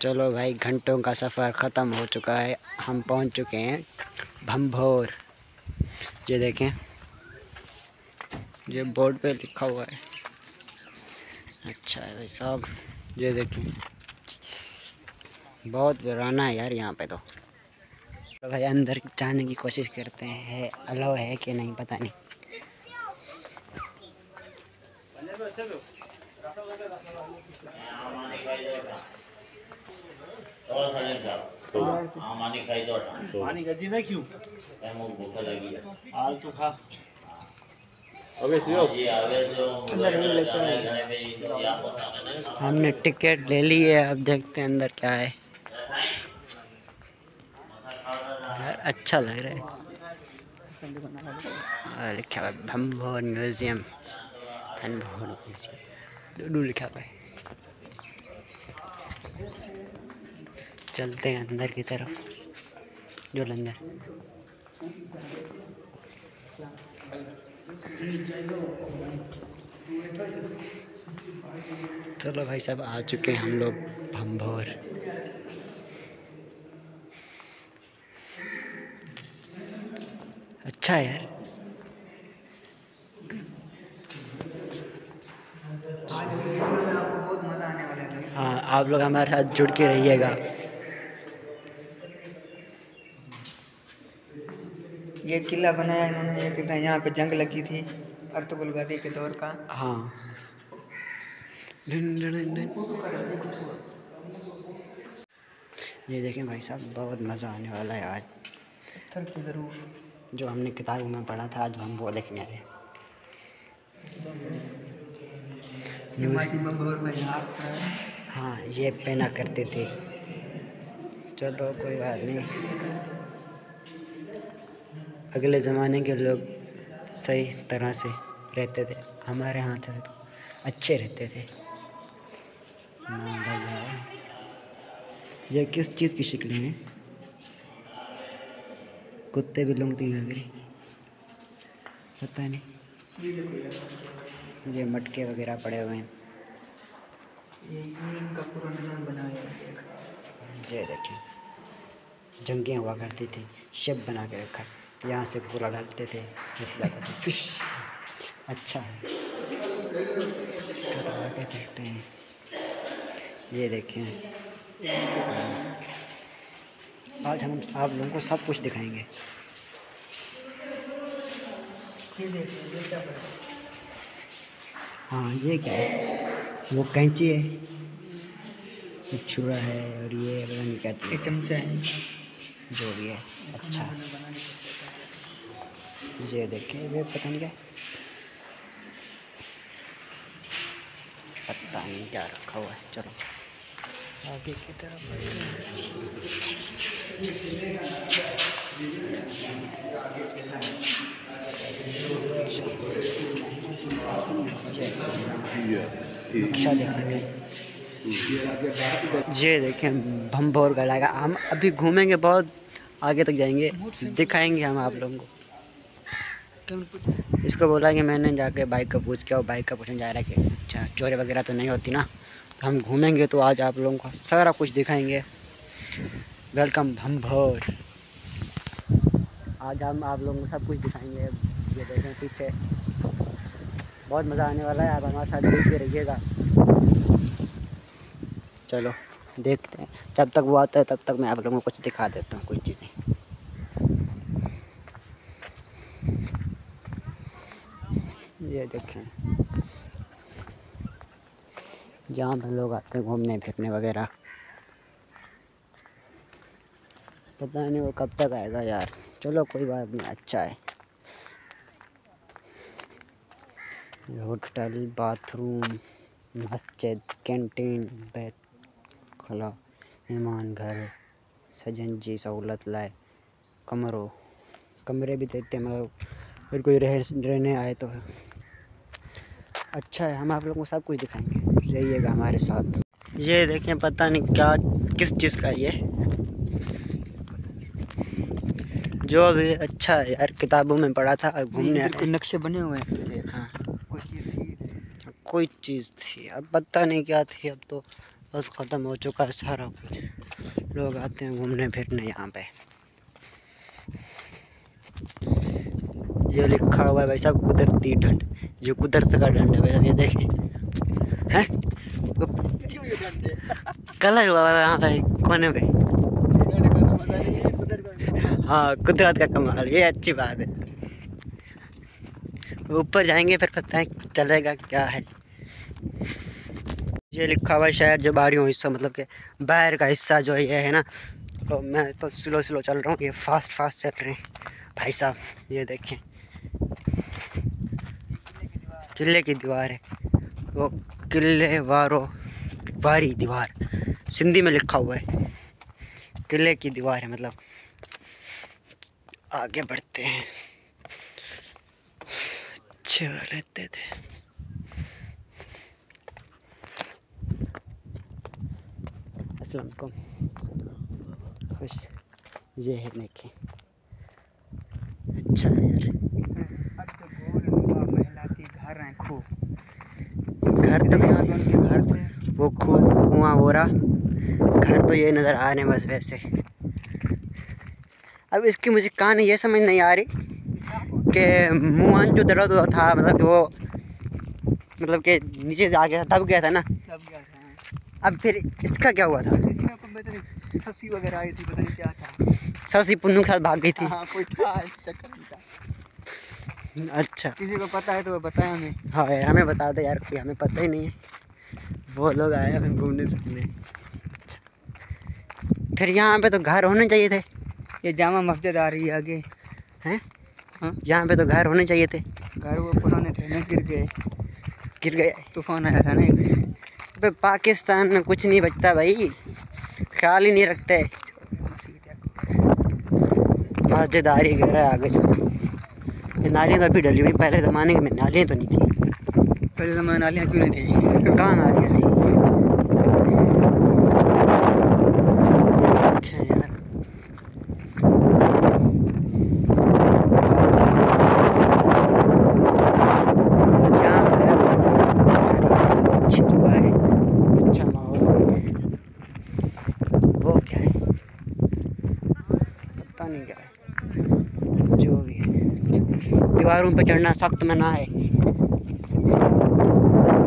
चलो भाई, घंटों का सफ़र ख़त्म हो चुका है। हम पहुँच चुके हैं भम्भोर ये देखें, ये बोर्ड पे लिखा हुआ है। अच्छा है भाई साहब ये देखें। बहुत पुराना है यार यहाँ पे तो। तो भाई, अंदर जाने की कोशिश करते हैं। अलाव है कि नहीं, पता नहीं। अच्छा तो- तो- हमने टिकट ले ली है अब देखते हैं अंदर क्या है। अच्छा लग रहा है। लिखा हुआ म्यूज़ियम। म्यूज़ियम। लूडू लिखा हुआ है। चलते हैं अंदर की तरफ़ जो अंदर चलो भाई साहब आ चुके हैं हम लोग भम्भोर अच्छा है यार। हाँ आप लोग हमारे साथ जुड़ के रहिएगा। ये किला बनाया इन्होंने ये कहते हैं यहाँ पे जंग लगी थी अर्तुगरुल गादी के दौर का। हाँ। Done done done. ये देखें भाई साहब बहुत मज़ा आने वाला है आज। पत्थर की ज़रूर। जो हमने किताबों में पढ़ा था आज हम वो देखने आए। हाँ ये पहना करते थे। चलो कोई बात नहीं। अगले ज़माने के लोग सही तरह से रहते थे हमारे यहाँ थे तो अच्छे रहते थे। ना भगवान। ये किस चीज़ की शक्लें हैं? कुत्ते भी लोग लग रही पता नहीं। ये मटके वगैरह पड़े हुए हैं। ये इनका बनाया है। ये जंगें हुआ करती थी शेप बना के रखा। है। यहाँ से कूड़ा डालते थे लगता था फ़िश। अच्छा। है आगे देखते हैं। ये देखें। आज हम आप लोगों को सब कुछ दिखाएँगे। है? ये क्या है? वो कैंची है। छुरा है और ये पता नहीं क्या चीज़ चमचा है। जो भी है। अच्छा। ये देखिए, ये पता नहीं क्या। पता नहीं क्या रखा हुआ है, चलो। आगे की तरफ़ ये देखें भम्भोर का इलाका हम अभी घूमेंगे बहुत, आगे तक जाएँगे, दिखाएँगे हम आप लोगों को। इसको बोला कि मैंने जाके बाइक का पूछ के और बाइक का पूछने जा रहा है कि अच्छा चोरी वगैरह तो नहीं होती ना? तो हम घूमेंगे तो आज आप लोगों को सारा कुछ दिखाएँगे। वेलकम भम्भोर आज हम आप लोगों को सब कुछ दिखाएँगे। ये देखें पीछे। बहुत मज़ा आने वाला है। आप हमारे साथ देखते रहिएगा। चलो, देखते हैं। जब तक वो आता है, तब तक मैं आप लोगों को कुछ दिखा देता हूँ कुछ चीज़ें ये देखें। जहाँ पर लोग आते हैं घूमने, फिरने वगैरह। पता नहीं वो कब तक आएगा यार। चलो कोई बात नहीं अच्छा है। होटल, बाथरूम, मस्जिद, कैंटीन बैत खला, मेहमान घर, सजन जी सहूलत लाए, कमरों। कमरे भी देते हैं, मगर फिर कोई रह, रहने आए तो अच्छा है हम आप लोगों को सब कुछ दिखाएँगे। रहिएगा हमारे साथ। ये देखें पता नहीं क्या किस चीज़ का ये? जो भी अच्छा है यार किताबों में पढ़ा था घूमने आए नक्शे बने हुए हैं हाँ। कोई चीज़ थी? कोई चीज़ थी अब पता नहीं क्या थी अब तो बस ख़त्म हो चुका है सारा कुछ। लोग आते हैं घूमने फिरने यहाँ पे। ये लिखा हुआ है भाई साहब कुदरती ठंड। जो कुदरत का ठंड है भाई ये देखें हैं? कलर हुआ है यहाँ पे कोने पे। हाँ कुदरत का कमाल, ये अच्छी बात है। ऊपर जाएँगे, फिर पता है चलेगा क्या है। ये लिखा हुआ शहर, जो बाहरी हिस्सा मतलब कि बाहर का हिस्सा जो ये है ना तो मैं तो स्लो स्लो चल रहा हूँ, ये फास्ट फास्ट चल रहे हैं। भाई साहब, ये देखें। किले की दीवार है। वो किले वारो, वारी दीवार, सिंधी में लिखा हुआ है। किले की दीवार है मतलब। आगे बढ़ते हैं। अच्छे रहते थे। अस्सलाम वालेकुम। खुश। ये है, देखें। अच्छा यार। घर तो घर थे वो खू कुआँ हो रहा घर तो ये नज़र आ रहे हैं बस वैसे। अब इसकी मुझे कहानी ये समझ नहीं आ रही कि मुआन जो दर्द हुआ था मतलब कि वो मतलब कि नीचे जा गया था दब गया था ना? तब गया था अब फिर इसका क्या हुआ था? ससी वगैरह आई थी पता नहीं क्या था। ससी पुन्नू के साथ भाग गई थी। हाँ कोई था अच्छा। किसी को पता है तो वो बताए हमें। हाँ यार हमें बता दे यार कोई हमें पता ही नहीं है। वो लोग आए हमें घूमने फिरने। अच्छा। फिर यहाँ पे तो घर होने चाहिए थे। ये जामा मस्जिद आ रही है आगे। हैं? हाँ? यहाँ पे तो घर होने चाहिए थे। घर वो पुराने थे ना गिर गए। गिर गए। तूफ़ान आया था ना अबे पाकिस्तान में कुछ नहीं बचता भाई। ख्याल ही नहीं रखते। मस्जिद आ रही है गहरा आगे। ये नालियाँ तो अभी डली हुई पहले ज़माने में नालियाँ तो नहीं थी। पहले ज़माने नालियाँ क्यों नहीं थी? कहाँ नालियाँ थी अच्छा यार यहाँ पे अच्छी जगह है अच्छा माहौल है। वो क्या है पता नहीं क्या है जो भी है दीवारों पर चढ़ना सख्त मना है।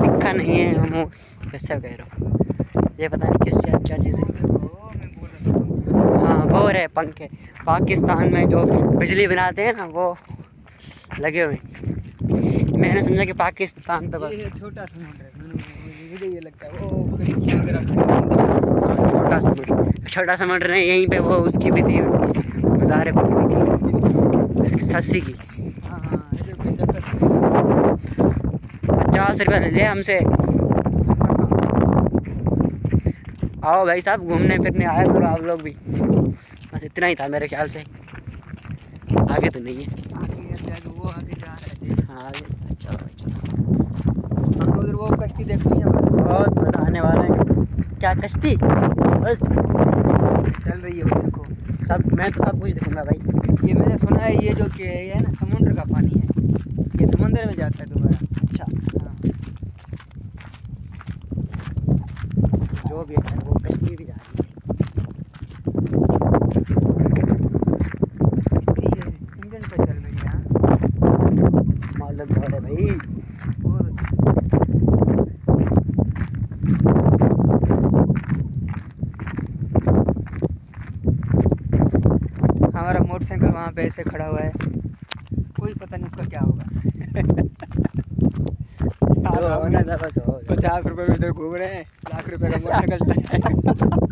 लिखा नहीं है हम वैसे कह रहा हूँ। ये पता नहीं किस क्या चीज़ है हाँ वो रहे पंखे पाकिस्तान में जो बिजली बनाते हैं ना वो लगे हुए मैंने समझा कि पाकिस्तान तो बस छोटा समुद्र है। ये लगता है वो। हाँ, छोटा समुद्र छोटा समुद्र नहीं यहीं पे वो उसकी भी थी मज़ारे बनी हुई थी सस्सी की हाँ हाँ ये कोई चक्कर से- पचास रुपये ले लिया हमसे। आओ भाई साहब घूमने फिरने आए करो आप लोग भी। बस इतना ही था मेरे ख्याल से। आगे तो नहीं है। आगे। वो आगे जा रहे थे हाँ चलो भाई चलो। उधर वो कश्ती देखनी है बहुत मज़ा आने वाला है। क्या कश्ती? बस। चल रही है वो देखो। सब मैं तो सब कुछ दिखूँगा भाई। ये मैंने सुना है ये जो कि है ना समुद्र का पानी है। ये समुद्र में जाता है दोबारा। अच्छा। हाँ। जो भी है वो कश्ती भी जा रही है, इंजन पे चल रही है हाँ। है है भाई। हमारा मोटरसाइकिल वहाँ पे ऐसे खड़ा हुआ है कोई पता नहीं उसका क्या होगा जो होना था बस हो गया। पचास रुपए में इधर घूम रहे हैं लाख रुपए का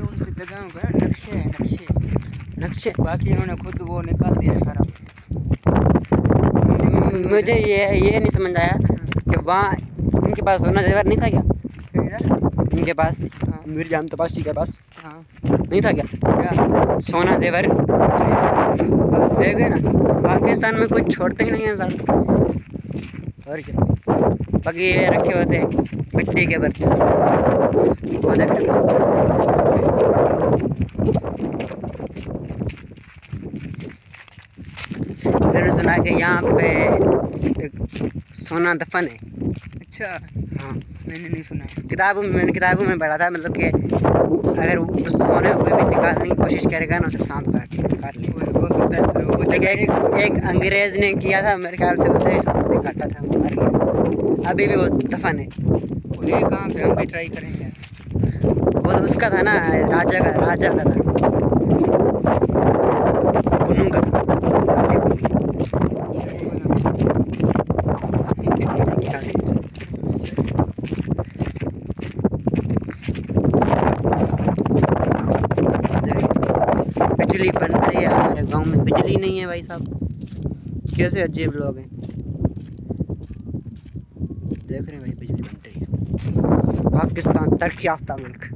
मोटरसाइकिल का ना नक्शे नक्शे। नक्शे? बाकी इन्होंने खुद वो निकाल दिया सारा। मुझे ये ये नहीं समझ आया कि वहाँ इनके पास सोना जेवर नहीं था क्या? इनके पास, मीर जान तपाशी के पास नहीं था क्या? सोना जेवर गए ना? पाकिस्तान में कुछ छोड़ते ही नहीं है साहब और क्या? बाकी ये रखे होते हैं, मिट्टी के बर्तन वो देख रहे हैं कि यहाँ पे एक सोना दफन है। अच्छा। हाँ। मैंने नहीं सुना है। किताबों में मैंने किताबों में पढ़ा था मतलब कि अगर उस सोने को भी निकालने की कोशिश करेगा ना उसे सांप काट काट ले वो सकता फिर वो एक, एक, अंग्रेज़ ने किया था मेरे ख्याल से उसे भी काटा था मर गया। अभी भी वो दफन है। वो है कहाँ पे हम भी ट्राई करेंगे। वो तो उसका था ना राजा का राजा का था। था सस्सी पुन्नी खासी बिजली बन रही है, हमारे गाँव में बिजली नहीं है भाई साहब। कैसे अजीब लोग हैं। देख रहे हैं भाई, बिजली बन रही है। पाकिस्तान तरक्याफ्ता मुल्क।